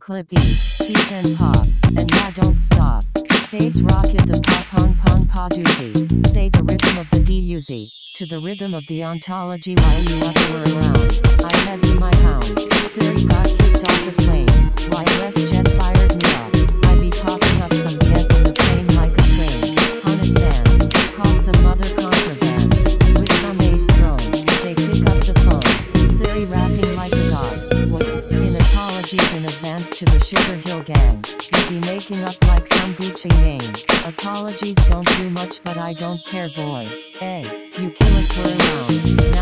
clip E, peep and pop, and yeah don't stop. Space rocket the pop pong pong pa doozy. Say the rhythm of the D-U-Z. To the rhythm of the ontology while you other around. I head to my hound. Siri got kicked off the plane. Wireless jet fired me up. I be popping up some gas in the plane like a train. Haunted fans. Call some other contrabands. With some ace drone. They pick up the phone. Siri rapping advance to the Sugar Hill gang. We be making up like some Gucci name. Apologies don't do much but I don't care boy. Hey, you kill us for a